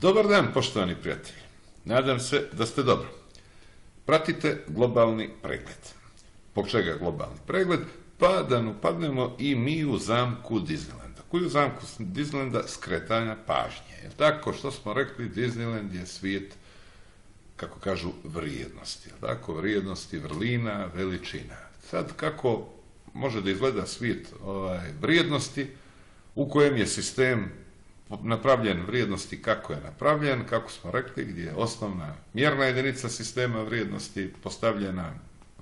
Dobar dan, poštovani prijatelji. Nadam se da ste dobro. Pratite globalni pregled. Po čega globalni pregled? Pa da upadnemo i mi u zamku Disneylanda. Koju zamku Disneylanda skretanja pažnje. Jer tako što smo rekli, Disneyland je svijet, kako kažu, vrijednosti. Tako, vrijednosti, vrlina, veličina. Sad kako može da izgleda svijet ovaj, vrijednosti u kojem je sistem napravljen vrijednosti kako je napravljen, kako smo rekli, gdje je osnovna mjerna jedinica sistema vrijednosti postavljena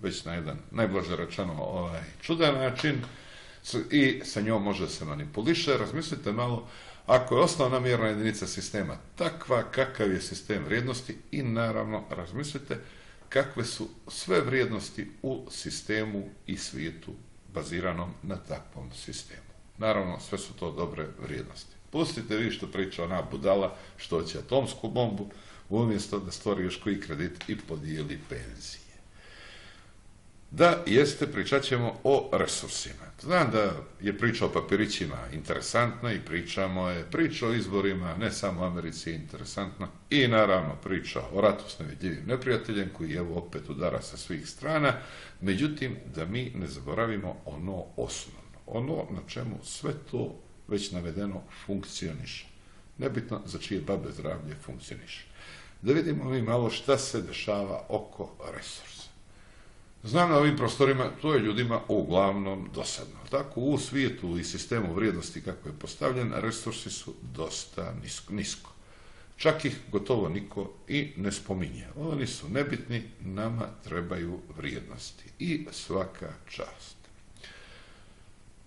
već na jedan, najblaže rečeno, ovaj, čudan način i sa njom može se manipuliše. Razmislite malo, ako je osnovna mjerna jedinica sistema takva, kakav je sistem vrijednosti i naravno razmislite kakve su sve vrijednosti u sistemu i svijetu baziranom na takvom sistemu. Naravno, sve su to dobre vrijednosti. Pustite vi što priča ona budala što će atomsku bombu, umjesto da stvori još koji kredit i podijeli penzije. Da, jeste, pričat ćemo o resursima. Znam da je priča o papirićima interesantna i pričamo je, priča o izborima, ne samo u Americi interesantna i naravno priča o ratu s nevidljivim neprijateljem koji evo opet udara sa svih strana, međutim da mi ne zaboravimo ono osnovno, ono na čemu sve to već navedeno funkcioniše. Nebitno za čije babe zdravlje funkcioniše. Da vidimo mi malo šta se dešava oko resursa. Znam na ovim prostorima, to je ljudima uglavnom dosadno. Tako u svijetu i sistemu vrijednosti kako je postavljen, resursi su dosta nisko. nisko. Čak ih gotovo niko i ne spominje. Oni su nebitni, nama trebaju vrijednosti. I svaka čast.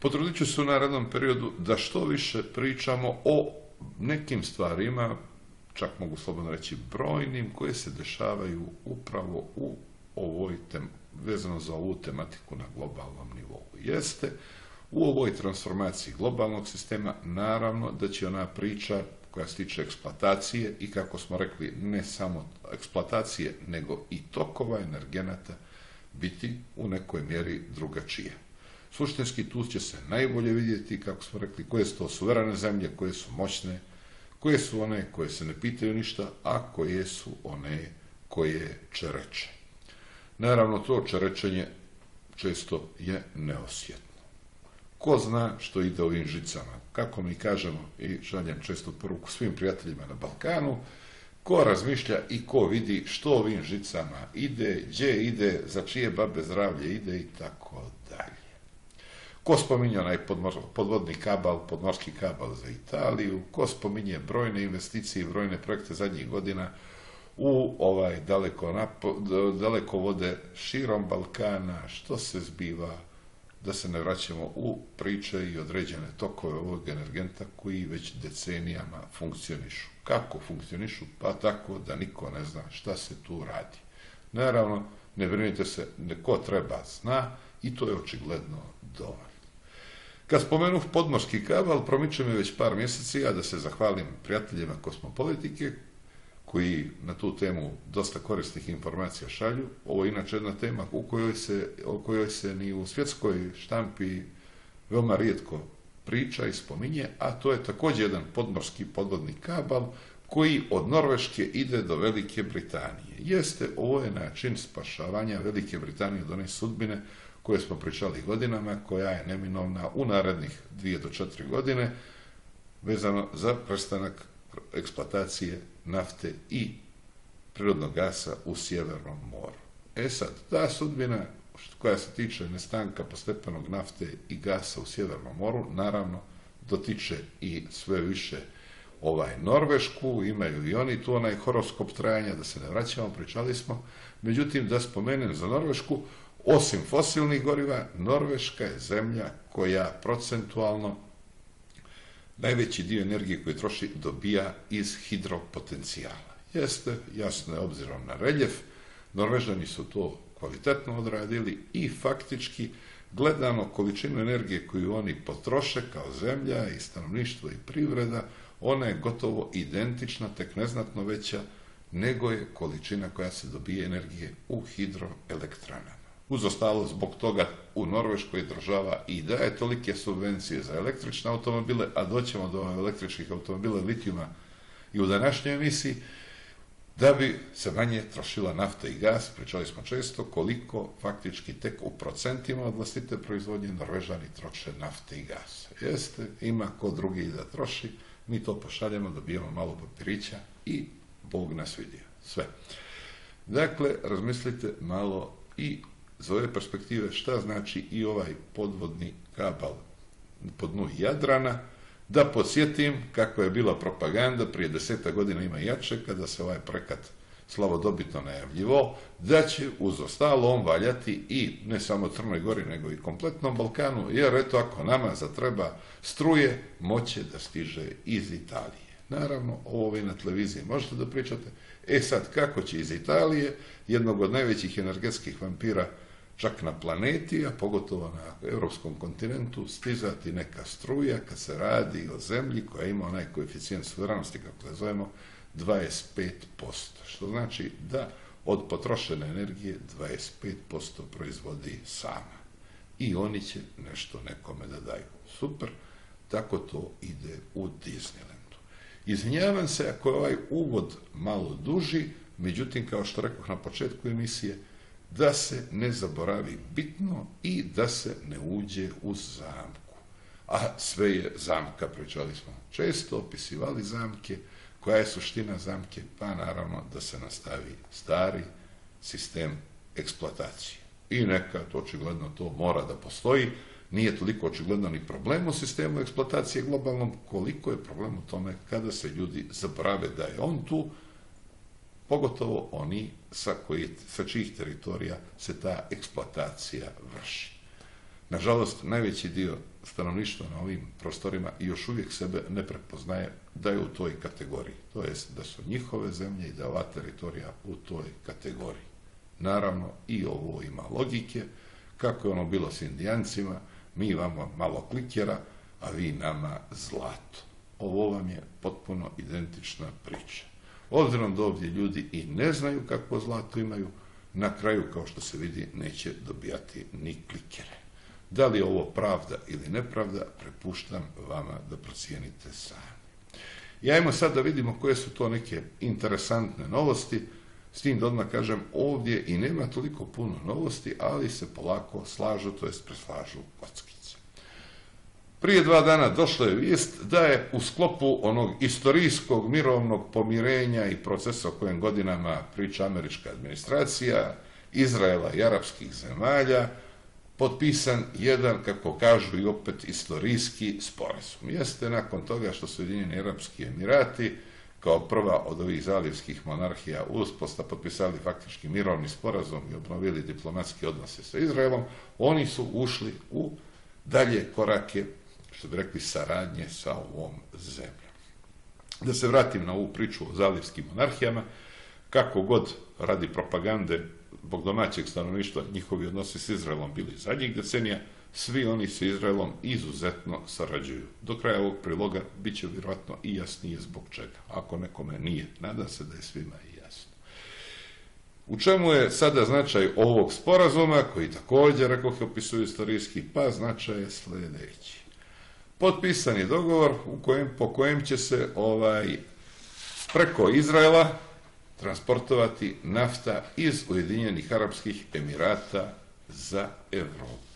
Potrudit ću se u narednom periodu da što više pričamo o nekim stvarima, čak mogu slobodno reći brojnim, koje se dešavaju upravo u ovoj tem, vezano za ovu tematiku na globalnom nivou. Jeste u ovoj transformaciji globalnog sistema naravno da će ona priča koja se tiče eksploatacije i kako smo rekli ne samo eksploatacije nego i tokova energenata biti u nekoj mjeri drugačije. Suštinski tu će se najbolje vidjeti, kako smo rekli, koje su to suverene zemlje, koje su moćne, koje su one koje se ne pitaju ništa, a koje su one koje čereče. Naravno, to čerečenje često je neosjetno. Ko zna što ide ovim žicama? Kako mi kažemo i šaljem često poruku svim prijateljima na Balkanu, ko razmišlja i ko vidi što ovim žicama ide, gdje ide, za čije babe zdravlje ide i tako. Ko spominje onaj podvodni kabal, podmorski kabal za Italiju, ko spominje brojne investicije i brojne projekte zadnjih godina u ovaj daleko, daleko vode širom Balkana, što se zbiva, da se ne vraćamo u priče i određene tokove ovog energenta koji već decenijama funkcionišu. Kako funkcionišu? Pa tako da niko ne zna šta se tu radi. Naravno, ne brinite se, ko treba zna i to je očigledno dovoljno. Kad spomenu podmorski kabal, promiče mi već par mjeseci, a da se zahvalim prijateljima kosmopolitike, koji na tu temu dosta korisnih informacija šalju. Ovo je inače jedna tema u kojoj se, o kojoj se ni u svjetskoj štampi veoma rijetko priča i spominje, a to je također jedan podmorski podvodni kabal koji od Norveške ide do Velike Britanije. Jeste, ovo je način spašavanja Velike Britanije od one sudbine koje smo pričali godinama, koja je neminovna u narednih dvije do četiri godine, vezano za prestanak eksploatacije nafte i prirodnog gasa u Sjevernom moru. E sad, ta sudbina koja se tiče nestanka postepanog nafte i gasa u Sjevernom moru, naravno dotiče i sve više ovaj Norvešku, imaju i oni tu onaj horoskop trajanja, da se ne vraćamo, pričali smo. Međutim, da spomenem za Norvešku, osim fosilnih goriva, Norveška je zemlja koja procentualno najveći dio energije koji troši dobija iz hidropotencijala. Jeste, jasno je, obzirom na reljef, Norvežani su to kvalitetno odradili i faktički gledano količinu energije koju oni potroše kao zemlja i stanovništvo i privreda, ona je gotovo identična, tek neznatno veća nego je količina koja se dobije energije u hidroelektranama. Uz ostalo zbog toga u Norveškoj država i daje tolike subvencije za električne automobile, a doćemo do električnih automobila litijuma i u današnjoj emisiji, da bi se manje trošila nafta i gas, pričali smo često koliko faktički tek u procentima od vlastite proizvodnje Norvežani troše nafte i gas. Jeste, ima ko drugi da troši, mi to pošaljemo, dobijemo malo papirića i Bog nas vidio. Sve. Dakle, razmislite malo i za ove perspektive šta znači i ovaj podvodni kabal po dnu Jadrana, da podsjetim kako je bila propaganda prije deseta godina ima jače, kada se ovaj prekat slavodobitno najavljivo, da će uz ostalo on valjati i ne samo Crnoj Gori, nego i kompletnom Balkanu, jer eto ako nama zatreba struje, moće da stiže iz Italije. Naravno, ovo vi na televiziji možete da pričate. E sad, kako će iz Italije, jednog od najvećih energetskih vampira čak na planeti, a pogotovo na europskom kontinentu, stizati neka struja kad se radi o zemlji koja ima onaj koeficijent suverenosti, kako ga zovemo, 25%. Što znači da od potrošene energije 25% proizvodi sama. I oni će nešto nekome da daju. Super, tako to ide u Disneylandu. Izvinjavam se ako je ovaj uvod malo duži, međutim, kao što rekoh na početku emisije, da se ne zaboravi bitno i da se ne uđe u zamku. A sve je zamka, pričali smo često, opisivali zamke, koja je suština zamke? Pa naravno da se nastavi stari sistem eksploatacije. I nekad očigledno to mora da postoji, nije toliko očigledno ni problem u sistemu eksploatacije globalnom, koliko je problem u tome kada se ljudi zaborave da je on tu, pogotovo oni sa, koji, sa čijih teritorija se ta eksploatacija vrši. Nažalost, najveći dio stanovništva na ovim prostorima još uvijek sebe ne prepoznaje da je u toj kategoriji. To jest da su njihove zemlje i da ova teritorija u toj kategoriji. Naravno, i ovo ima logike, kako je ono bilo s indijancima, mi vamo malo klikera, a vi nama zlato. Ovo vam je potpuno identična priča. Obzirom da ovdje ljudi i ne znaju kakvo zlato imaju, na kraju, kao što se vidi, neće dobijati ni klikere. Da li je ovo pravda ili nepravda, prepuštam vama da procijenite sami. I ajmo sad da vidimo koje su to neke interesantne novosti, s tim da odmah kažem, ovdje i nema toliko puno novosti, ali se polako slažu, to jest preslažu kocki. Prije dva dana došla je vijest da je u sklopu onog istorijskog mirovnog pomirenja i procesa o kojem godinama priča američka administracija, Izraela i arapskih zemalja, potpisan jedan, kako kažu i opet, istorijski sporazum. Jeste nakon toga što su Ujedinjeni Arapski Emirati kao prva od ovih zalivskih monarhija usposta potpisali faktički mirovni sporazum i obnovili diplomatski odnose sa Izraelom, oni su ušli u dalje korake što bi rekli, saradnje sa ovom zemljom. Da se vratim na ovu priču o zalivskim monarhijama, kako god radi propagande zbog domaćeg stanovništva njihovi odnosi s Izraelom bili zadnjih decenija, svi oni s Izraelom izuzetno sarađuju. Do kraja ovog priloga bit će vjerojatno i jasnije zbog čega. Ako nekome nije, nadam se da je svima i jasno. U čemu je sada značaj ovog sporazuma, koji također, rekoh, opisuju istorijski, pa značaj je sljedeći potpisan je dogovor u kojem, po kojem će se ovaj preko Izraela transportovati nafta iz Ujedinjenih Arapskih Emirata za Europu.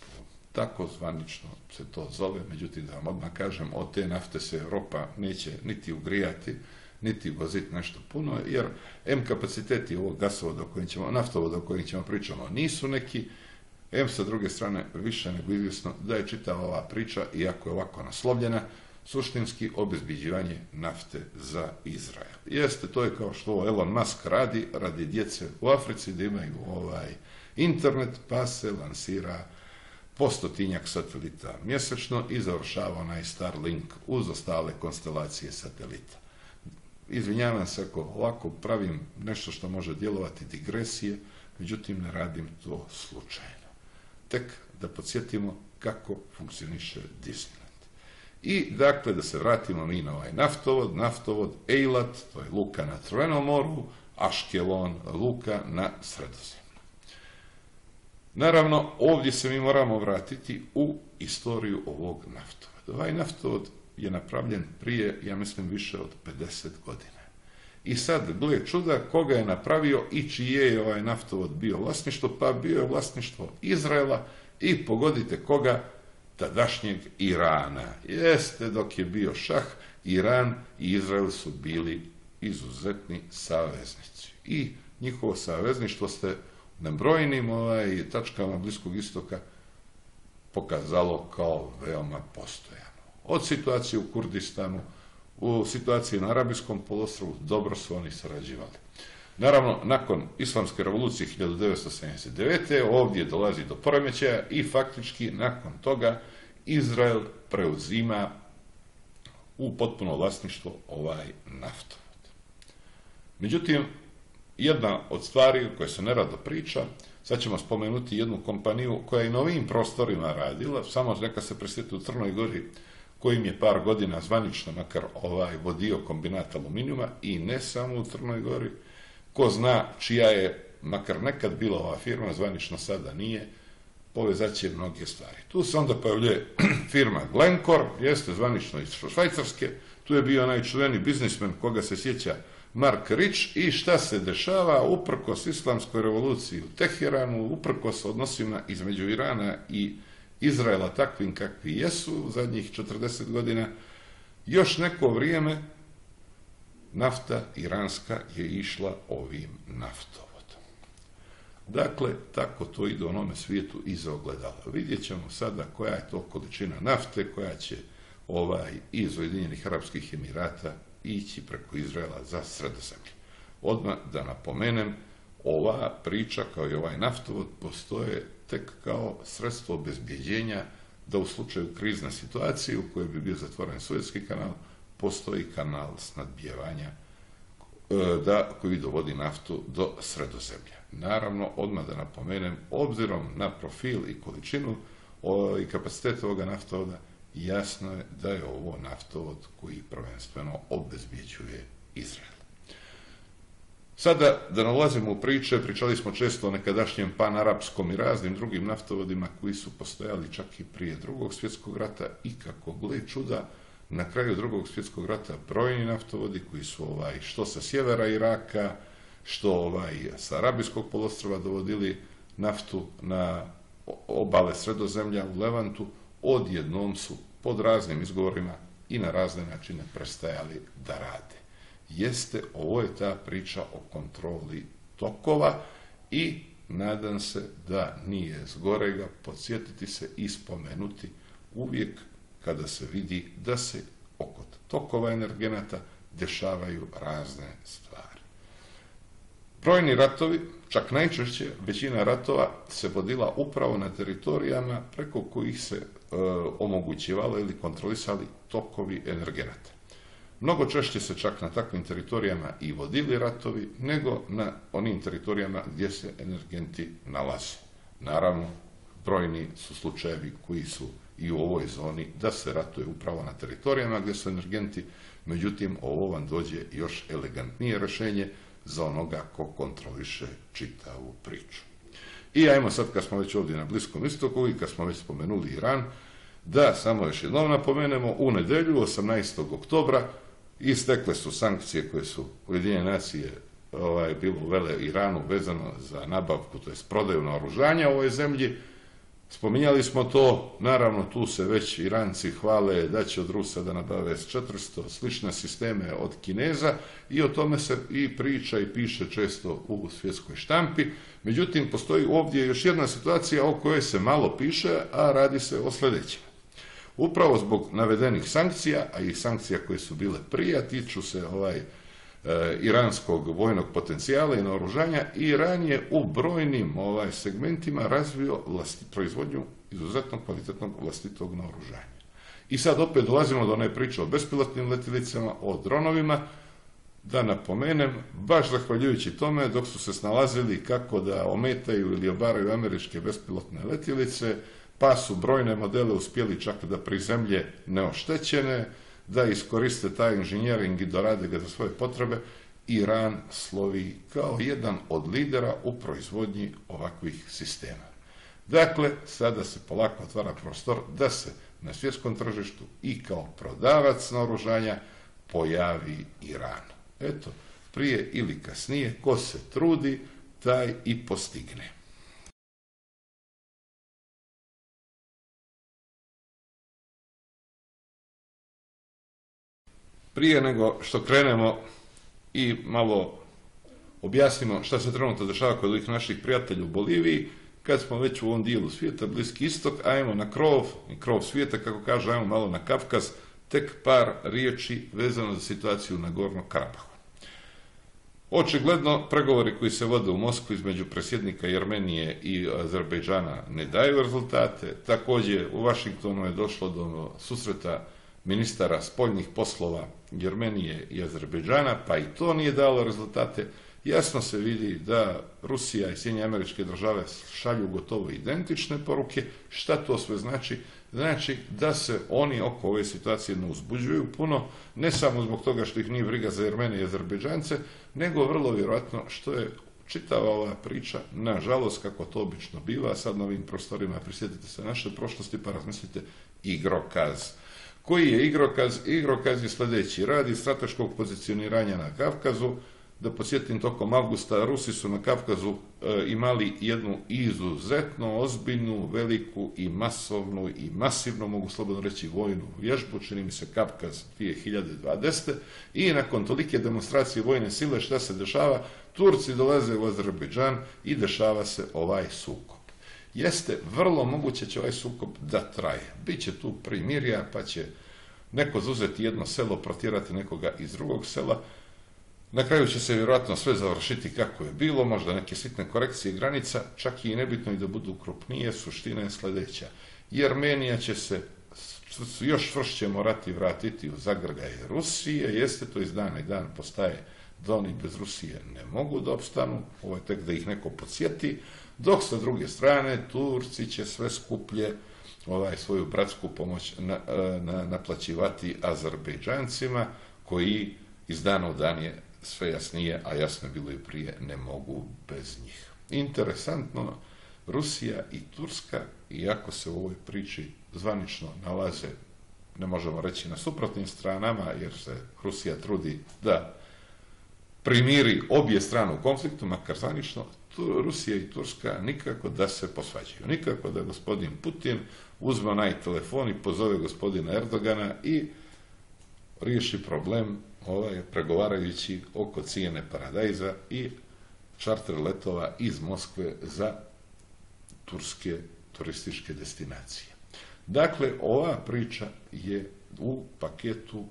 Tako zvanično se to zove, međutim da vam odmah kažem, od te nafte se Europa neće niti ugrijati, niti voziti nešto puno, jer M kapaciteti ovog gasovoda o kojem ćemo, naftovoda o kojem ćemo pričamo nisu neki, Em sa druge strane više nego izvjesno da je čitava ova priča, iako je ovako naslovljena, suštinski obezbiđivanje nafte za Izrael. Jeste, to je kao što Elon Musk radi, radi djece u Africi da imaju ovaj internet, pa se lansira postotinjak satelita mjesečno i završava onaj Starlink uz ostale konstelacije satelita. Izvinjavam se ako ovako pravim nešto što može djelovati digresije, međutim ne radim to slučajno tek da podsjetimo kako funkcioniše Disneyland. I dakle, da se vratimo mi na ovaj naftovod, naftovod Eilat, to je luka na Crvenom moru, Aškelon, luka na Sredozemlju. Naravno, ovdje se mi moramo vratiti u istoriju ovog naftovoda. Ovaj naftovod je napravljen prije, ja mislim, više od 50 godina. I sad, gle čuda, koga je napravio i čije je ovaj naftovod bio vlasništvo, pa bio je vlasništvo Izraela i pogodite koga, tadašnjeg Irana. Jeste, dok je bio šah, Iran i Izrael su bili izuzetni saveznici. I njihovo savezništvo ste na brojnim ovaj, tačkama Bliskog istoka pokazalo kao veoma postojano. Od situacije u Kurdistanu, u situaciji na Arabijskom polostrovu, dobro su oni sarađivali. Naravno, nakon Islamske revolucije 1979. ovdje dolazi do poremećaja i faktički nakon toga Izrael preuzima u potpuno vlasništvo ovaj naftovod. Međutim, jedna od stvari koje se nerado priča, sad ćemo spomenuti jednu kompaniju koja je na ovim prostorima radila, samo neka se presjeti u Crnoj Gori, kojim je par godina zvanično makar ovaj vodio kombinat aluminijuma i ne samo u Crnoj Gori, ko zna čija je makar nekad bila ova firma, zvanično sada nije, povezat će mnoge stvari. Tu se onda pojavljuje firma Glencore, jeste zvanično iz Švajcarske, tu je bio najčuveni biznismen koga se sjeća Mark Rich i šta se dešava uprkos islamskoj revoluciji u Teheranu, uprkos odnosima između Irana i Izraela takvim kakvi jesu u zadnjih 40 godina, još neko vrijeme nafta iranska je išla ovim naftovodom. Dakle, tako to ide u onome svijetu iza ogledala. Vidjet ćemo sada koja je to količina nafte koja će ovaj iz Ujedinjenih Arabskih Emirata ići preko Izraela za sredozemlje. Odmah da napomenem, ova priča kao i ovaj naftovod postoje tek kao sredstvo obezbjeđenja da u slučaju krizne situacije u kojoj bi bio zatvoren Suetski kanal, postoji kanal snadbijevanja e, da, koji dovodi naftu do sredozemlja. Naravno, odmah da napomenem, obzirom na profil i količinu i kapacitet ovoga naftovoda, jasno je da je ovo naftovod koji prvenstveno obezbjeđuje Izrael. Sada, da nalazimo u priče, pričali smo često o nekadašnjem panarapskom i raznim drugim naftovodima koji su postojali čak i prije drugog svjetskog rata i kako gle čuda, na kraju drugog svjetskog rata brojni naftovodi koji su ovaj, što sa sjevera Iraka, što ovaj, sa Arabijskog polostrova dovodili naftu na obale sredozemlja u Levantu, odjednom su pod raznim izgovorima i na razne načine prestajali da rade. Jeste, ovo je ta priča o kontroli tokova i nadam se da nije zgorega podsjetiti se i spomenuti uvijek kada se vidi da se oko tokova energenata dešavaju razne stvari. Brojni ratovi, čak najčešće većina ratova se vodila upravo na teritorijama preko kojih se e, omogućivalo ili kontrolisali tokovi energenata. Mnogo češće se čak na takvim teritorijama i vodili ratovi, nego na onim teritorijama gdje se energenti nalaze. Naravno, brojni su slučajevi koji su i u ovoj zoni da se ratuje upravo na teritorijama gdje su energenti, međutim ovo vam dođe još elegantnije rješenje za onoga ko kontroliše čitavu priču. I ajmo sad kad smo već ovdje na Bliskom istoku i kad smo već spomenuli Iran, da samo još jednom napomenemo, u nedelju 18. oktobra istekle su sankcije koje su Ujedinjene nacije ovaj, bilo uvele Iranu vezano za nabavku, to je prodaju naoružanja u ovoj zemlji, Spominjali smo to, naravno tu se već Iranci hvale da će od Rusa da nabave S-400, slične sisteme od Kineza i o tome se i priča i piše često u svjetskoj štampi. Međutim, postoji ovdje još jedna situacija o kojoj se malo piše, a radi se o sljedećem. Upravo zbog navedenih sankcija, a i sankcija koje su bile prije, tiču se ovaj E, iranskog vojnog potencijala i naoružanja, Iran je u brojnim ovaj, segmentima razvio proizvodnju izuzetno kvalitetnog vlastitog naoružanja. I sad opet dolazimo do one priče o bespilotnim letjelicama, o dronovima, da napomenem, baš zahvaljujući tome dok su se snalazili kako da ometaju ili obaraju američke bespilotne letjelice, pa su brojne modele uspjeli čak da prizemlje neoštećene, da iskoriste taj inženjering i dorade ga za svoje potrebe, Iran slovi kao jedan od lidera u proizvodnji ovakvih sistema. Dakle, sada se polako otvara prostor da se na svjetskom tržištu i kao prodavac naoružanja pojavi Iran. Eto, prije ili kasnije, ko se trudi, taj i postigne. Prije nego što krenemo i malo objasnimo šta se trenutno dešava kod ovih naših prijatelja u Boliviji, kad smo već u ovom dijelu svijeta, Bliski istok, ajmo na krov, i krov svijeta, kako kaže, ajmo malo na Kavkaz, tek par riječi vezano za situaciju na Gornom Karabahu. Očigledno, pregovori koji se vode u Moskvu između presjednika Jermenije i Azerbejdžana ne daju rezultate. Također, u Vašingtonu je došlo do susreta ministara spoljnih poslova Jermenije i Azerbejdžana, pa i to nije dalo rezultate. Jasno se vidi da Rusija i Sjedinje američke države šalju gotovo identične poruke. Šta to sve znači? Znači da se oni oko ove situacije ne uzbuđuju puno, ne samo zbog toga što ih nije briga za Jermene i Azerbejdžance, nego vrlo vjerojatno što je čitava ova priča, nažalost, kako to obično biva, sad na ovim prostorima prisjetite se naše prošlosti pa razmislite igrokaz. Koji je igrokaz? Igrokaz je sljedeći. Radi strateškog pozicioniranja na Kavkazu, da podsjetim tokom avgusta, Rusi su na Kavkazu e, imali jednu izuzetno ozbiljnu, veliku i masovnu i masivno, mogu slobodno reći, vojnu vježbu, čini mi se Kavkaz 2020. I nakon tolike demonstracije vojne sile, šta se dešava? Turci dolaze u Azerbejdžan i dešava se ovaj sukob. Jeste, vrlo moguće će ovaj sukob da traje. Biće tu primirja, pa će neko zuzeti jedno selo, protjerati nekoga iz drugog sela, na kraju će se vjerojatno sve završiti kako je bilo, možda neke sitne korekcije granica, čak i nebitno i da budu krupnije, suština je sljedeća. Jermenija će se još čvršće morati vratiti u zagrgaje Rusije, jeste to iz dana i dan postaje da oni bez Rusije ne mogu da opstanu, ovo je tek da ih neko podsjeti, dok sa druge strane Turci će sve skuplje ovaj svoju bratsku pomoć na, na, naplaćivati Azerbejdžancima koji iz dana u dan je sve jasnije, a jasno je bilo i prije, ne mogu bez njih. Interesantno, Rusija i Turska, iako se u ovoj priči zvanično nalaze, ne možemo reći na suprotnim stranama, jer se Rusija trudi da primiri obje strane u konfliktu, makar zvanično, Rusija i Turska nikako da se posvađaju. Nikako da gospodin Putin uzme onaj telefon i pozove gospodina Erdogana i riješi problem ovaj, pregovarajući oko cijene paradajza i čarter letova iz Moskve za turske turističke destinacije. Dakle, ova priča je u paketu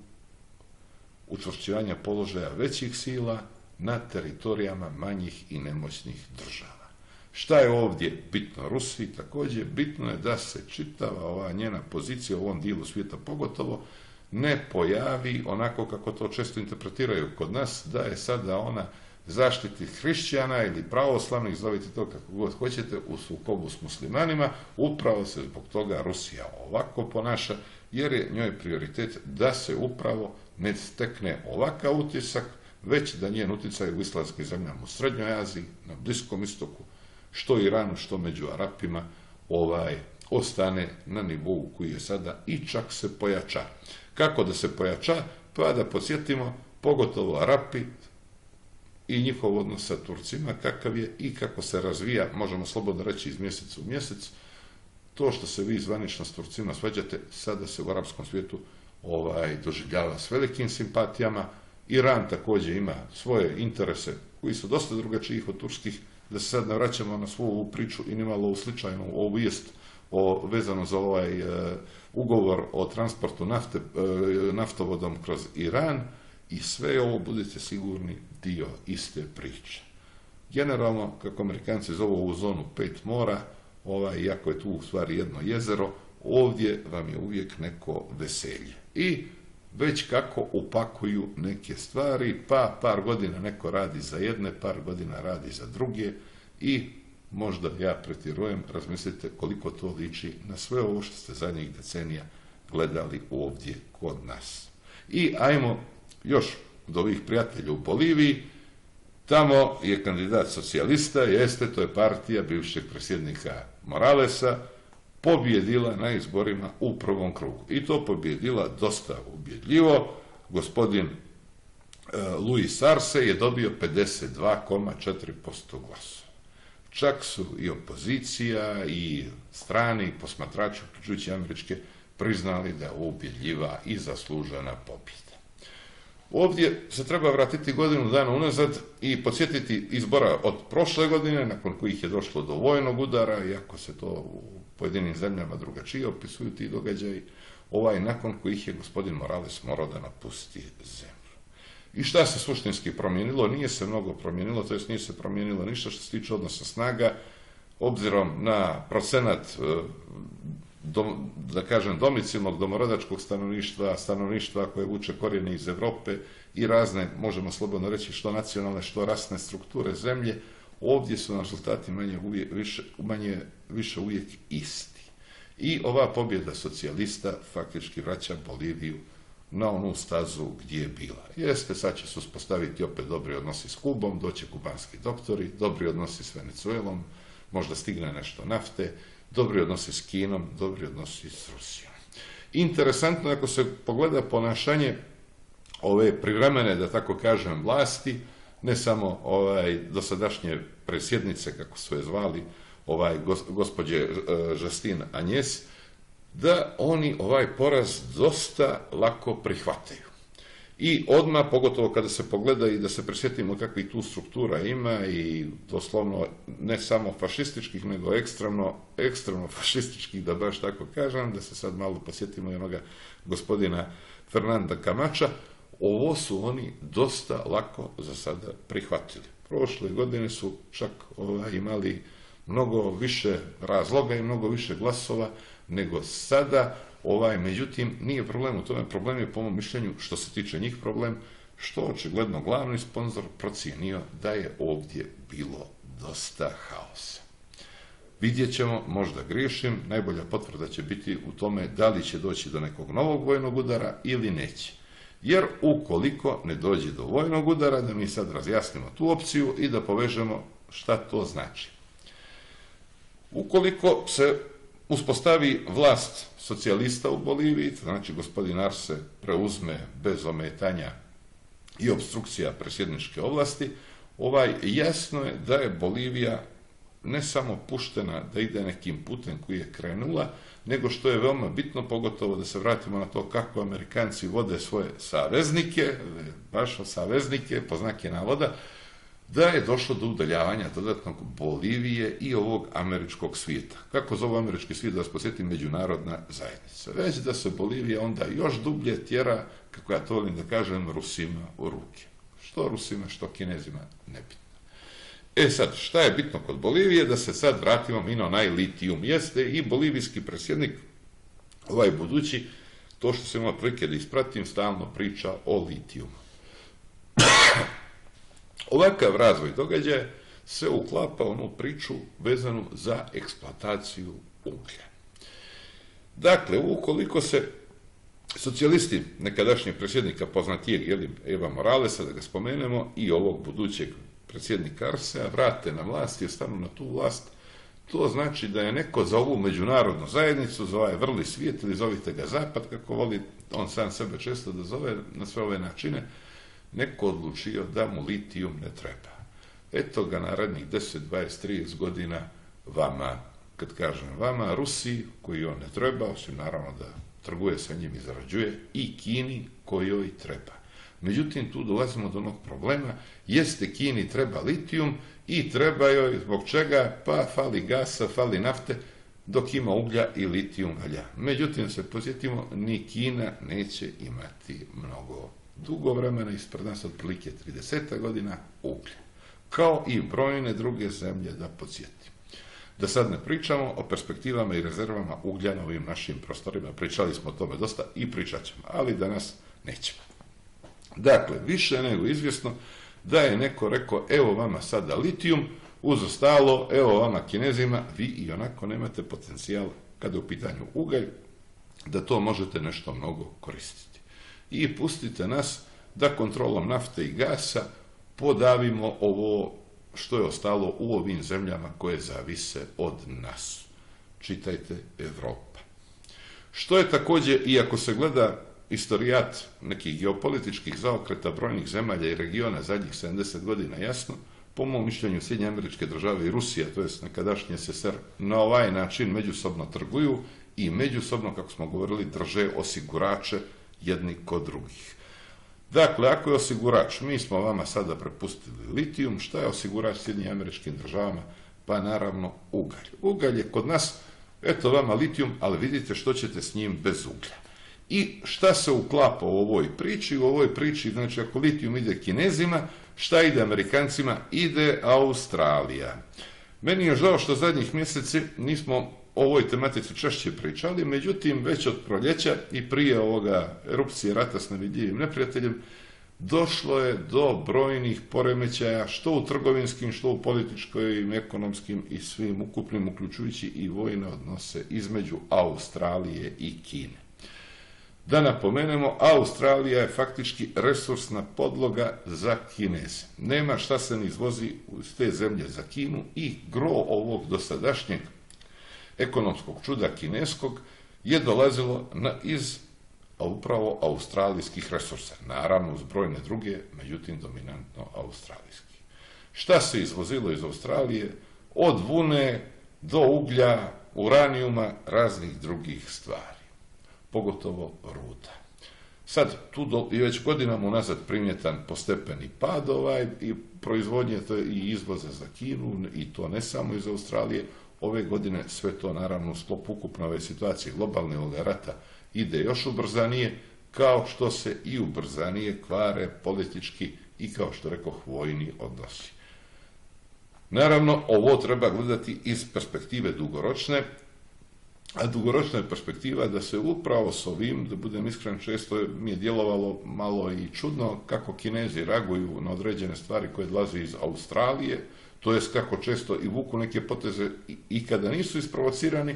učvršćivanja položaja većih sila na teritorijama manjih i nemoćnih država. Šta je ovdje bitno Rusiji? Također bitno je da se čitava ova njena pozicija u ovom dijelu svijeta pogotovo ne pojavi onako kako to često interpretiraju kod nas, da je sada ona zaštiti hrišćana ili pravoslavnih, zovite to kako god hoćete, u sukobu s muslimanima, upravo se zbog toga Rusija ovako ponaša, jer je njoj prioritet da se upravo ne stekne ovakav utisak, već da njen utjecaj u islamskim zemljama u Srednjoj Aziji, na Bliskom istoku, što Iranu, što među Arapima, ovaj, ostane na nivou koji je sada i čak se pojača. Kako da se pojača? Pa da podsjetimo, pogotovo Arapi i njihov odnos sa Turcima, kakav je i kako se razvija, možemo slobodno reći iz mjeseca u mjesec, to što se vi zvanično s Turcima svađate, sada se u arapskom svijetu ovaj, doživljava s velikim simpatijama. Iran također ima svoje interese koji su dosta drugačijih od turskih, da se sad ne vraćamo na svu ovu priču i nimalo slučajnu ovu o, vezano za ovaj e, ugovor o transportu nafte, e, naftovodom kroz Iran i sve ovo budete sigurni dio iste priče. Generalno, kako Amerikanci zovu ovu zonu pet mora, ovaj, iako je tu u stvari jedno jezero, ovdje vam je uvijek neko veselje. I već kako upakuju neke stvari, pa par godina neko radi za jedne, par godina radi za druge i možda ja pretjerujem, razmislite koliko to liči na sve ovo što ste zadnjih decenija gledali ovdje kod nas. I ajmo još od ovih prijatelja u Boliviji, tamo je kandidat socijalista, jeste, to je partija bivšeg predsjednika Moralesa, pobjedila na izborima u prvom krugu. I to pobjedila dosta ubjedljivo. Gospodin Luis Arce je dobio 52,4% glasova. Čak su i opozicija i strani posmatrači, uključujući američke, priznali da je ubjedljiva i zaslužena pobjeda. Ovdje se treba vratiti godinu dana unazad i podsjetiti izbora od prošle godine, nakon kojih je došlo do vojnog udara, iako se to u pojedinim zemljama drugačije opisuju ti događaji, ovaj nakon kojih je gospodin Morales morao da napusti zemlju. I šta se suštinski promijenilo? Nije se mnogo promijenilo, to jest nije se promijenilo ništa što se tiče odnosa snaga, obzirom na procenat da kažem, domicilnog domorodačkog stanovništva, stanovništva koje vuče korijene iz Europe i razne, možemo slobodno reći, što nacionalne, što rasne strukture zemlje, ovdje su rezultati manje, više, manje, više uvijek isti. I ova pobjeda socijalista faktički vraća Boliviju na onu stazu gdje je bila. Jeste, sad će se uspostaviti opet dobri odnosi s Kubom, doće kubanski doktori, dobri odnosi s Venezuelom, možda stigne nešto nafte, dobri odnosi s Kinom, dobri odnosi s Rusijom. Interesantno ako se pogleda ponašanje ove privremene, da tako kažem, vlasti, ne samo ovaj dosadašnje presjednice, kako su je zvali, ovaj gospođe Žastin e, Anjes, da oni ovaj poraz dosta lako prihvataju. I odmah, pogotovo kada se pogleda i da se prisjetimo kakvih tu struktura ima i doslovno ne samo fašističkih, nego ekstremno, ekstremno fašističkih, da baš tako kažem, da se sad malo posjetimo i onoga gospodina Fernanda Kamača, ovo su oni dosta lako za sada prihvatili. Prošle godine su čak ovaj, imali mnogo više razloga i mnogo više glasova nego sada Ovaj, međutim, nije problem u tome, problem je po mom mišljenju, što se tiče njih problem, što očigledno glavni sponzor procijenio da je ovdje bilo dosta haosa. Vidjet ćemo, možda griješim, najbolja potvrda će biti u tome da li će doći do nekog novog vojnog udara ili neće. Jer ukoliko ne dođe do vojnog udara, da mi sad razjasnimo tu opciju i da povežemo šta to znači. Ukoliko se uspostavi vlast socijalista u Boliviji, znači gospodin Arse preuzme bez ometanja i obstrukcija presjedničke ovlasti, ovaj jasno je da je Bolivija ne samo puštena da ide nekim putem koji je krenula, nego što je veoma bitno, pogotovo da se vratimo na to kako Amerikanci vode svoje saveznike, baš saveznike, po znake navoda, da je došlo do udaljavanja dodatnog Bolivije i ovog američkog svijeta. Kako zove američki svijet, da vas posjetim, međunarodna zajednica. Već da se Bolivija onda još dublje tjera, kako ja to volim da kažem, Rusima u ruke. Što Rusima, što Kinezima, nebitno. E sad, šta je bitno kod Bolivije? Da se sad vratimo mi na onaj litijum. Jeste i bolivijski presjednik, ovaj budući, to što se ima prilike da ispratim, stalno priča o litijumu. Ovakav razvoj događaja se uklapa onu priču vezanu za eksploataciju uglja. Dakle, ukoliko se socijalisti nekadašnjeg predsjednika poznatijeg Eva Moralesa, da ga spomenemo, i ovog budućeg predsjednika Arsea vrate na vlast i ostanu na tu vlast, to znači da je neko za ovu međunarodnu zajednicu, za ovaj vrli svijet ili zovite ga zapad, kako voli on sam sebe često da zove na sve ove načine, neko odlučio da mu litijum ne treba. Eto ga narednih 10, 20, 30 godina vama, kad kažem vama, Rusiji, koji on ne treba, osim naravno da trguje sa njim i zarađuje, i Kini, kojoj treba. Međutim, tu dolazimo do onog problema, jeste Kini treba litijum i treba joj, zbog čega, pa fali gasa, fali nafte, dok ima uglja i litijum valja. Međutim, se posjetimo, ni Kina neće imati mnogo dugo vremena ispred nas, otprilike 30 godina, uglja. Kao i brojne druge zemlje, da podsjetim. Da sad ne pričamo o perspektivama i rezervama uglja na ovim našim prostorima. Pričali smo o tome dosta i pričat ćemo, ali danas nećemo. Dakle, više nego izvjesno da je neko rekao, evo vama sada litijum, uz ostalo, evo vama kinezima, vi i onako nemate potencijal kada je u pitanju ugalj, da to možete nešto mnogo koristiti i pustite nas da kontrolom nafte i gasa podavimo ovo što je ostalo u ovim zemljama koje zavise od nas. Čitajte Evropa. Što je također, i ako se gleda istorijat nekih geopolitičkih zaokreta brojnih zemalja i regiona zadnjih 70 godina jasno, po mom mišljenju Sjedinje američke države i Rusija, to jest nekadašnje SSR, na ovaj način međusobno trguju i međusobno, kako smo govorili, drže osigurače jedni kod drugih. Dakle, ako je osigurač, mi smo vama sada prepustili litijum, šta je osigurač Sjedinje američkim državama? Pa naravno ugalj. Ugalj je kod nas, eto vama litijum, ali vidite što ćete s njim bez uglja. I šta se uklapa u ovoj priči? U ovoj priči, znači ako litijum ide kinezima, šta ide amerikancima? Ide Australija. Meni je žao što zadnjih mjeseci nismo ovoj tematici češće pričali, međutim već od proljeća i prije ovoga erupcije rata s nevidljivim neprijateljem došlo je do brojnih poremećaja što u trgovinskim, što u političkoj, ekonomskim i svim ukupnim, uključujući i vojne odnose između Australije i Kine. Da napomenemo, Australija je faktički resursna podloga za Kineze. Nema šta se ne izvozi iz te zemlje za Kinu i gro ovog dosadašnjeg ekonomskog čuda kineskog je dolazilo na, iz upravo australijskih resursa. Naravno, uz brojne druge, međutim, dominantno australijski. Šta se izvozilo iz Australije? Od vune do uglja, uranijuma, raznih drugih stvari. Pogotovo ruda. Sad, tu je već godinama unazad primjetan postepeni pad ovaj, i proizvodnje i izvoza za Kinu, i to ne samo iz Australije, ove godine sve to naravno u sklopu ukupne ove situacije globalnog rata ide još ubrzanije, kao što se i ubrzanije kvare politički i kao što rekao vojni odnosi. Naravno, ovo treba gledati iz perspektive dugoročne, a dugoročna je perspektiva da se upravo s ovim, da budem iskren, često mi je djelovalo malo i čudno kako kinezi reaguju na određene stvari koje dolaze iz Australije, to jest kako često i vuku neke poteze i kada nisu isprovocirani,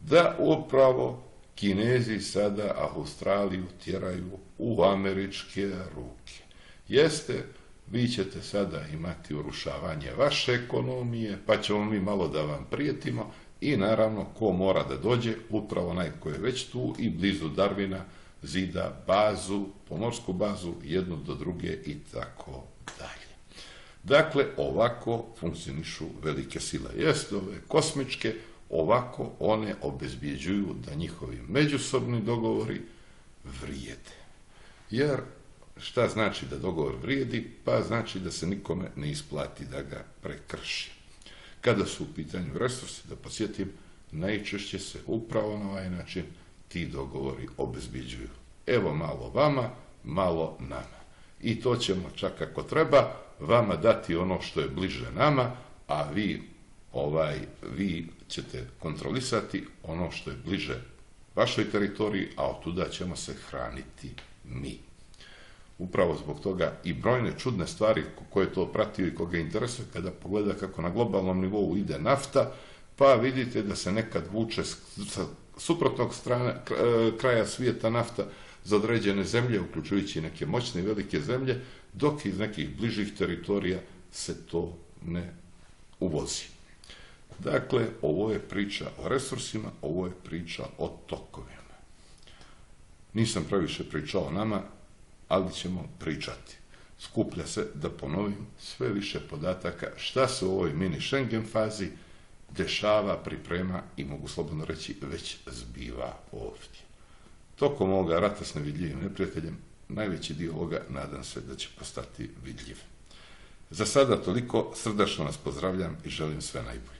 da upravo Kinezi sada Australiju tjeraju u američke ruke. Jeste, vi ćete sada imati urušavanje vaše ekonomije, pa ćemo mi malo da vam prijetimo i naravno ko mora da dođe, upravo onaj ko je već tu i blizu Darvina zida bazu, pomorsku bazu, jednu do druge i tako dalje. Dakle, ovako funkcionišu velike sile. Jeste ove kosmičke, ovako one obezbjeđuju da njihovi međusobni dogovori vrijede. Jer šta znači da dogovor vrijedi? Pa znači da se nikome ne isplati da ga prekrši. Kada su u pitanju resursi, da posjetim, najčešće se upravo na ovaj način ti dogovori obezbjeđuju. Evo malo vama, malo nama. I to ćemo čak ako treba vama dati ono što je bliže nama, a vi ovaj vi ćete kontrolisati ono što je bliže vašoj teritoriji, a od tuda ćemo se hraniti mi. Upravo zbog toga i brojne čudne stvari koje to pratio i koga interesuje kada pogleda kako na globalnom nivou ide nafta, pa vidite da se nekad vuče sa suprotnog strane, kraja svijeta nafta za određene zemlje, uključujući neke moćne i velike zemlje, dok iz nekih bližih teritorija se to ne uvozi. Dakle, ovo je priča o resursima, ovo je priča o tokovima. Nisam previše pričao o nama, ali ćemo pričati. Skuplja se, da ponovim, sve više podataka šta se u ovoj mini Schengen fazi dešava, priprema i mogu slobodno reći već zbiva ovdje. Tokom ovoga rata s nevidljivim neprijateljem, najveći dio ovoga nadam se da će postati vidljiv. Za sada toliko, srdačno vas pozdravljam i želim sve najbolje.